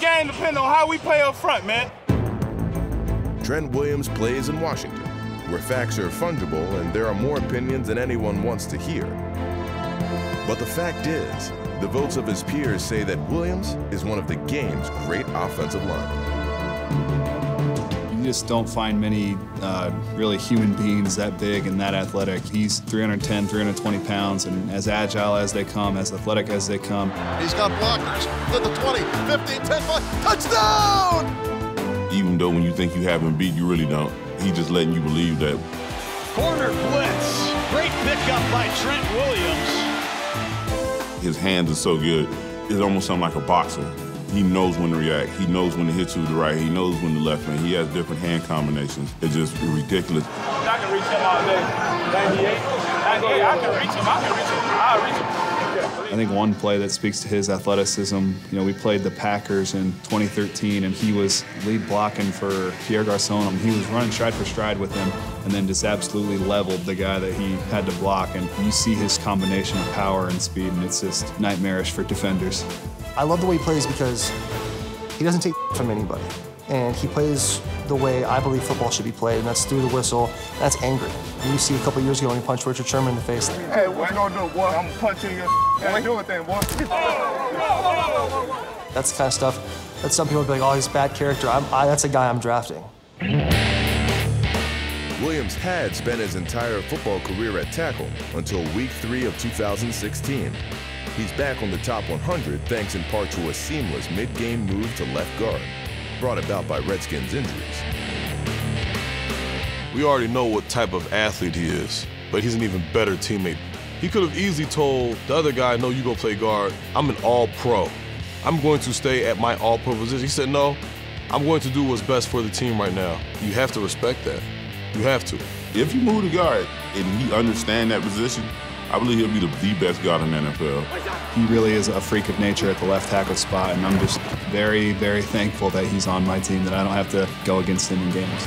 game depends on how we play up front, man. Trent Williams plays in Washington, where facts are fungible and there are more opinions than anyone wants to hear. But the fact is, the votes of his peers say that Williams is one of the game's great offensive linemen. You just don't find many uh, really human beings that big and that athletic. He's 310, 320 pounds, and as agile as they come, as athletic as they come. He's got blockers to the 20, 15, 10, 5, touchdown! Even though when you think you have him beat, you really don't. He's just letting you believe that. Corner blitz. Great pickup by Trent Williams. His hands are so good, it's almost something like a boxer. He knows when to react. He knows when to hit you with the right. He knows when to left hand. He has different hand combinations. It's just ridiculous. I can reach him all day. 98. 98. I can reach him. I can reach him. I'll reach him. I think one play that speaks to his athleticism, you know, we played the Packers in 2013 and he was lead blocking for Pierre Garcon. He was running stride for stride with him and then just absolutely leveled the guy that he had to block. And you see his combination of power and speed and it's just nightmarish for defenders. I love the way he plays because he doesn't take from anybody. And he plays the way I believe football should be played, and that's through the whistle. That's angry. And you see a couple years ago when he punched Richard Sherman in the face. Hey, what you gonna do, boy? I'm punching you. Ain't doing thing, boy. That's the kind of stuff that some people would be like, oh, he's bad character. I'm, I, that's a guy I'm drafting. Williams had spent his entire football career at tackle until week three of 2016. He's back on the top 100 thanks in part to a seamless mid-game move to left guard, brought about by Redskins injuries. We already know what type of athlete he is, but he's an even better teammate. He could have easily told the other guy, no, you go play guard. I'm an all-pro. I'm going to stay at my all-pro position. He said, no, I'm going to do what's best for the team right now. You have to respect that. You have to. If you move to guard and he understand that position, I believe he'll be the, the best guard in the NFL. He really is a freak of nature at the left tackle spot, and I'm just very, very thankful that he's on my team, that I don't have to go against him in games.